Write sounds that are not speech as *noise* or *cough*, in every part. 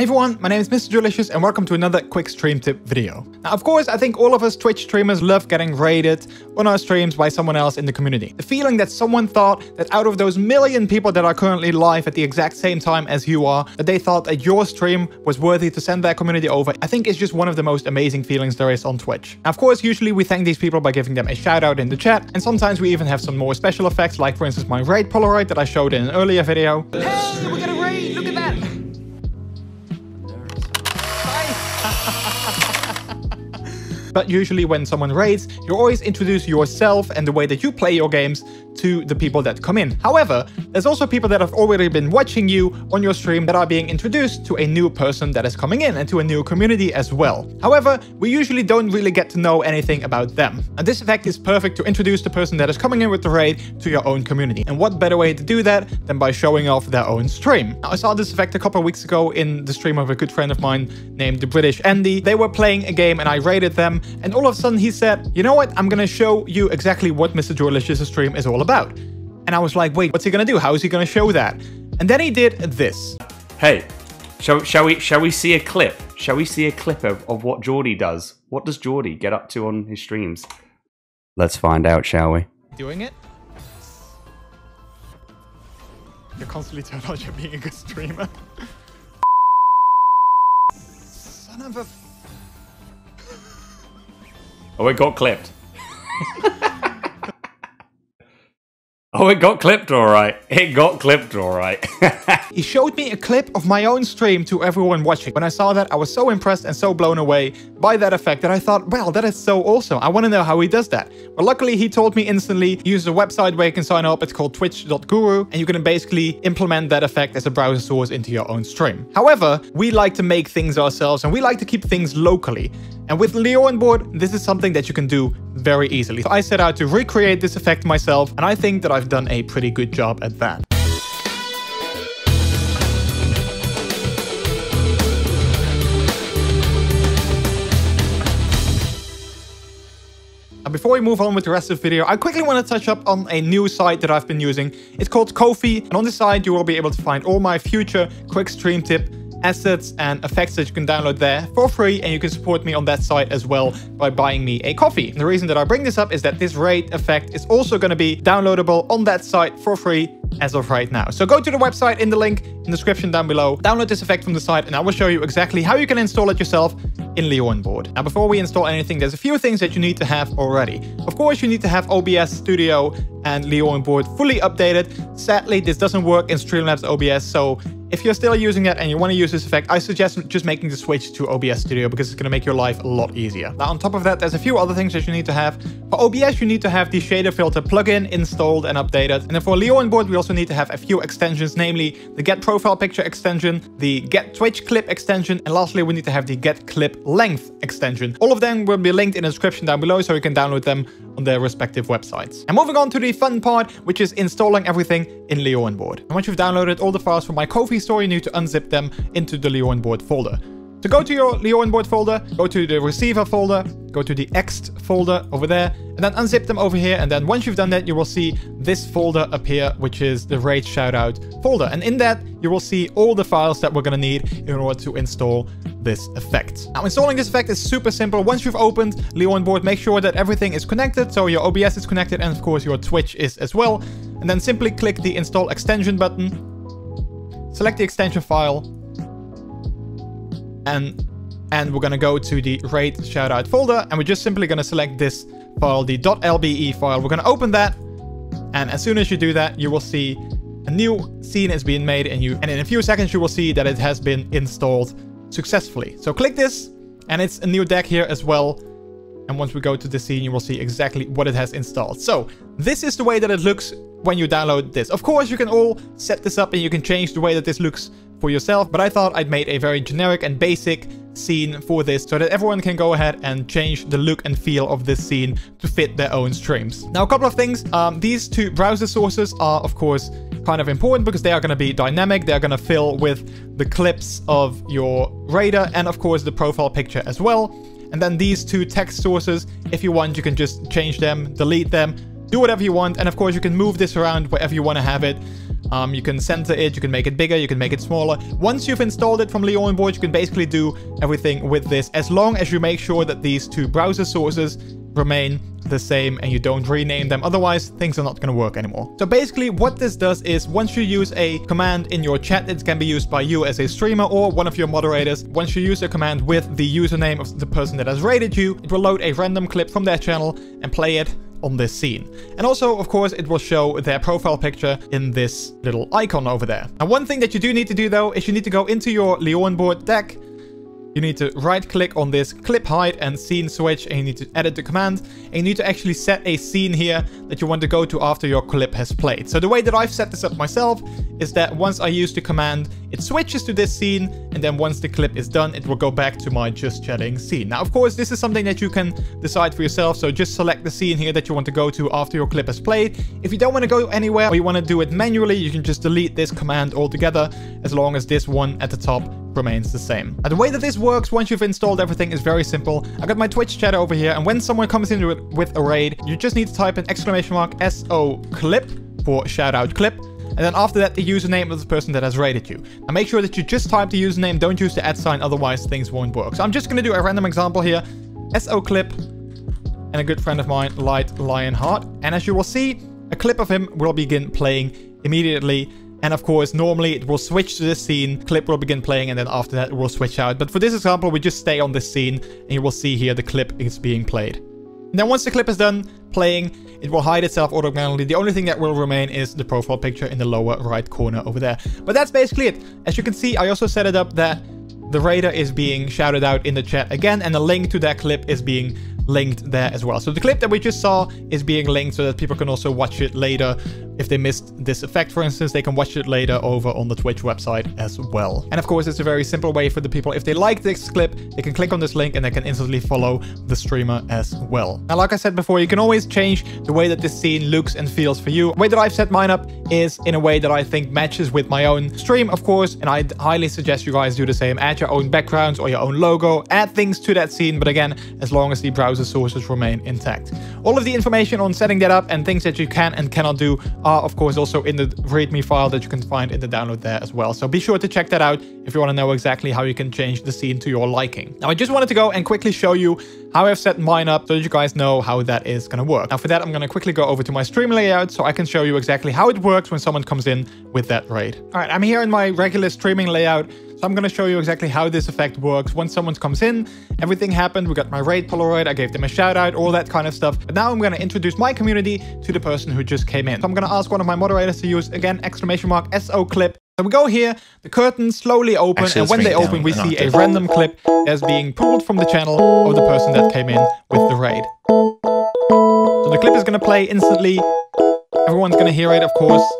Hey everyone, my name is Mr. Jordilicious and welcome to another quick stream tip video. Now of course, I think all of us Twitch streamers love getting rated on our streams by someone else in the community. The feeling that someone thought that out of those million people that are currently live at the exact same time as you are, that they thought that your stream was worthy to send their community over, I think is just one of the most amazing feelings there is on Twitch. Now of course, usually we thank these people by giving them a shout out in the chat, and sometimes we even have some more special effects, like for instance my raid Polaroid that I showed in an earlier video. Hey, But usually when someone raids, you always introduce yourself and the way that you play your games to the people that come in. However, there's also people that have already been watching you on your stream that are being introduced to a new person that is coming in and to a new community as well. However, we usually don't really get to know anything about them. And this effect is perfect to introduce the person that is coming in with the raid to your own community. And what better way to do that than by showing off their own stream. Now, I saw this effect a couple of weeks ago in the stream of a good friend of mine named the British Andy. They were playing a game and I raided them and all of a sudden he said, you know what, I'm gonna show you exactly what Mr. Jordilicious' stream is all about. And I was like, wait, what's he gonna do? How is he gonna show that? And then he did this. Hey, shall, shall we shall we see a clip? Shall we see a clip of, of what Jordy does? What does Jordy get up to on his streams? Let's find out, shall we? Doing it? You're constantly telling out you're being a good streamer. *laughs* Son of a Oh, it got clipped. *laughs* oh, it got clipped all right. It got clipped all right. *laughs* he showed me a clip of my own stream to everyone watching. When I saw that, I was so impressed and so blown away by that effect that I thought, well, that is so awesome. I want to know how he does that. But luckily, he told me instantly, use a website where you can sign up. It's called twitch.guru, and you can basically implement that effect as a browser source into your own stream. However, we like to make things ourselves and we like to keep things locally. And with Lioranboard, this is something that you can do very easily. So I set out to recreate this effect myself, and I think that I've done a pretty good job at that. Before we move on with the rest of the video, I quickly want to touch up on a new site that I've been using. It's called Ko-fi, and on this site you will be able to find all my future quick stream tip assets and effects that you can download there for free and you can support me on that site as well by buying me a coffee. And the reason that I bring this up is that this raid effect is also going to be downloadable on that site for free as of right now. So go to the website in the link in the description down below, download this effect from the site and I will show you exactly how you can install it yourself in Lioranboard. Now before we install anything, there's a few things that you need to have already. Of course, you need to have OBS Studio and Lioranboard fully updated. Sadly, this doesn't work in Streamlabs OBS, so if you're still using it and you want to use this effect, I suggest just making the switch to OBS Studio because it's going to make your life a lot easier. Now, on top of that, there's a few other things that you need to have. For OBS, you need to have the shader filter plugin installed and updated. And then for Leo on board, we also need to have a few extensions, namely the Get Profile Picture extension, the Get Twitch Clip extension, and lastly, we need to have the Get Clip Length extension. All of them will be linked in the description down below so you can download them on their respective websites. And moving on to the fun part, which is installing everything in Lioranboard. And once you've downloaded all the files from my Ko-fi store, you need to unzip them into the Lioranboard folder. So go to your Lioranboard folder, go to the receiver folder, go to the ext folder over there, and then unzip them over here. And then once you've done that, you will see this folder appear, which is the raid shoutout folder. And in that, you will see all the files that we're going to need in order to install this effect. Now, installing this effect is super simple. Once you've opened Lioranboard, make sure that everything is connected. So your OBS is connected and of course your Twitch is as well. And then simply click the install extension button, select the extension file, and and we're going to go to the raid shoutout folder and we're just simply going to select this file, the .lbe file. We're going to open that and as soon as you do that, you will see a new scene is being made and you and in a few seconds you will see that it has been installed successfully. So click this and it's a new deck here as well. And once we go to the scene, you will see exactly what it has installed. So this is the way that it looks when you download this. Of course, you can all set this up and you can change the way that this looks for yourself, but I thought I'd made a very generic and basic scene for this so that everyone can go ahead and change the look and feel of this scene to fit their own streams. Now, a couple of things. Um, these two browser sources are, of course, kind of important because they are going to be dynamic. They're going to fill with the clips of your raider and, of course, the profile picture as well. And then these two text sources, if you want, you can just change them, delete them, do whatever you want. And of course, you can move this around wherever you want to have it. Um, you can center it, you can make it bigger, you can make it smaller. Once you've installed it from Lioranboard, you can basically do everything with this as long as you make sure that these two browser sources remain the same and you don't rename them otherwise things are not going to work anymore so basically what this does is once you use a command in your chat it can be used by you as a streamer or one of your moderators once you use a command with the username of the person that has rated you it will load a random clip from their channel and play it on this scene. And also, of course, it will show their profile picture in this little icon over there. Now, one thing that you do need to do though is you need to go into your Lioranboard deck you need to right click on this clip hide and scene switch and you need to edit the command and you need to actually set a scene here that you want to go to after your clip has played. So the way that I've set this up myself is that once I use the command it switches to this scene and then once the clip is done it will go back to my just chatting scene. Now of course this is something that you can decide for yourself so just select the scene here that you want to go to after your clip has played. If you don't want to go anywhere or you want to do it manually you can just delete this command altogether as long as this one at the top remains the same. And the way that this works once you've installed everything is very simple. I got my Twitch chat over here, and when someone comes in with, with a raid, you just need to type in exclamation mark SO clip for shout out clip. And then after that, the username of the person that has rated you. Now make sure that you just type the username, don't use the at sign, otherwise things won't work. So I'm just gonna do a random example here. SO clip and a good friend of mine, Light Lionheart. And as you will see, a clip of him will begin playing immediately and of course, normally it will switch to this scene, clip will begin playing, and then after that it will switch out. But for this example, we just stay on this scene, and you will see here the clip is being played. And then once the clip is done playing, it will hide itself automatically. The only thing that will remain is the profile picture in the lower right corner over there. But that's basically it. As you can see, I also set it up that the raider is being shouted out in the chat again, and the link to that clip is being linked there as well. So the clip that we just saw is being linked so that people can also watch it later. If they missed this effect, for instance, they can watch it later over on the Twitch website as well. And of course, it's a very simple way for the people, if they like this clip, they can click on this link and they can instantly follow the streamer as well. Now, like I said before, you can always change the way that this scene looks and feels for you. The way that I've set mine up is in a way that I think matches with my own stream, of course, and I highly suggest you guys do the same. Add your own backgrounds or your own logo, add things to that scene, but again, as long as the browser sources remain intact. All of the information on setting that up and things that you can and cannot do of course also in the readme file that you can find in the download there as well. So be sure to check that out if you want to know exactly how you can change the scene to your liking. Now I just wanted to go and quickly show you how I've set mine up so that you guys know how that is going to work. Now for that I'm going to quickly go over to my stream layout so I can show you exactly how it works when someone comes in with that raid. All right, I'm here in my regular streaming layout. So I'm going to show you exactly how this effect works. Once someone comes in, everything happened. We got my raid Polaroid. I gave them a shout out, all that kind of stuff. But now I'm going to introduce my community to the person who just came in. So I'm going to ask one of my moderators to use, again, exclamation mark SO clip. So we go here, the curtains slowly open, Actually, and when they open, we see a random clip as being pulled from the channel of the person that came in with the raid. So the clip is going to play instantly. Everyone's going to hear it, of course.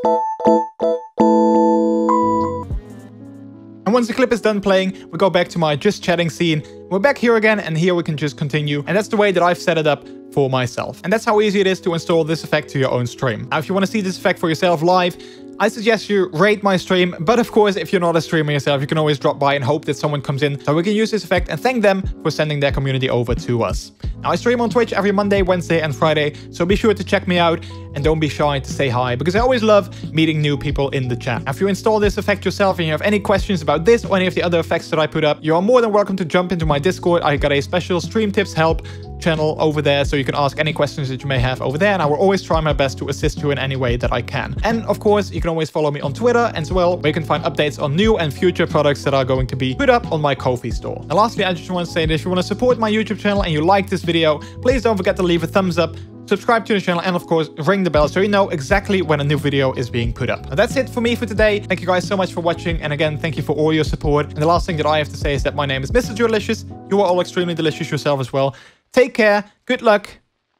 And once the clip is done playing, we go back to my just chatting scene. We're back here again, and here we can just continue. And that's the way that I've set it up for myself. And that's how easy it is to install this effect to your own stream. Now, if you want to see this effect for yourself live, I suggest you rate my stream, but of course, if you're not a streamer yourself, you can always drop by and hope that someone comes in so we can use this effect and thank them for sending their community over to us. Now, I stream on Twitch every Monday, Wednesday, and Friday, so be sure to check me out and don't be shy to say hi because I always love meeting new people in the chat. If you install this effect yourself and you have any questions about this or any of the other effects that I put up, you are more than welcome to jump into my Discord. I got a special stream tips help channel over there so you can ask any questions that you may have over there and I will always try my best to assist you in any way that I can. And of course, you can always follow me on Twitter as well where you can find updates on new and future products that are going to be put up on my Ko-fi store. And lastly, I just want to say that if you want to support my YouTube channel and you like this video, please don't forget to leave a thumbs up subscribe to the channel, and of course, ring the bell so you know exactly when a new video is being put up. Now, that's it for me for today. Thank you guys so much for watching. And again, thank you for all your support. And the last thing that I have to say is that my name is Mr. Delicious. You are all extremely delicious yourself as well. Take care, good luck,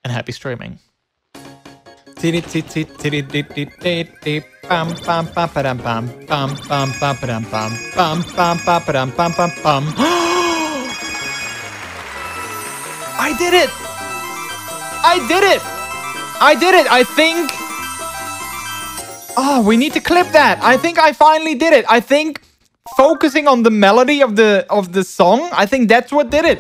and happy streaming. I did it! I did it! I did it! I think... Oh, we need to clip that. I think I finally did it. I think focusing on the melody of the of the song, I think that's what did it.